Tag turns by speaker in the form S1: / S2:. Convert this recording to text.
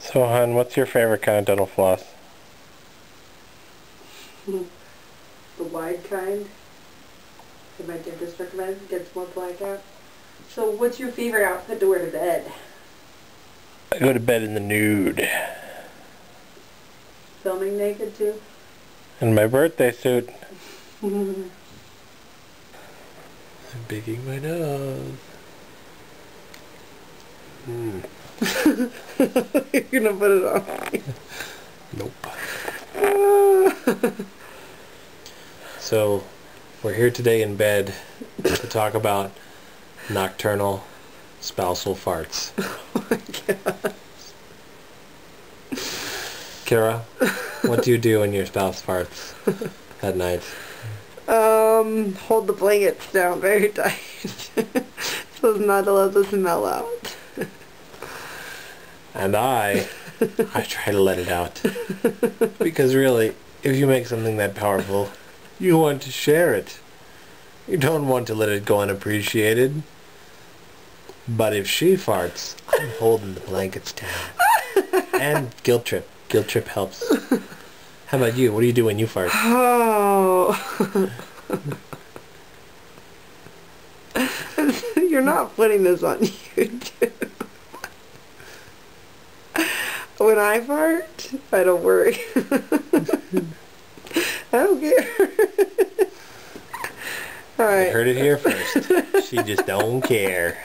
S1: So, hon, what's your favorite kind of dental floss?
S2: the wide kind that my dentist recommends gets more plaque out. So what's your favorite outfit to wear to bed?
S1: I go to bed in the nude.
S2: Filming naked too?
S1: In my birthday suit. I'm picking my nose.
S2: You're gonna put it on.
S1: nope. so, we're here today in bed to talk about nocturnal spousal farts.
S2: Oh my god.
S1: Kara, what do you do when your spouse farts at night?
S2: Um, hold the blankets down very tight so as not to let the smell out.
S1: And I, I try to let it out. Because really, if you make something that powerful, you want to share it. You don't want to let it go unappreciated. But if she farts, I'm holding the blankets down. and guilt trip. Guilt trip helps. How about you? What do you do when you fart?
S2: Oh. You're not putting this on YouTube. When I fart, I don't worry. I don't care.
S1: Alright. heard it here first. she just don't care.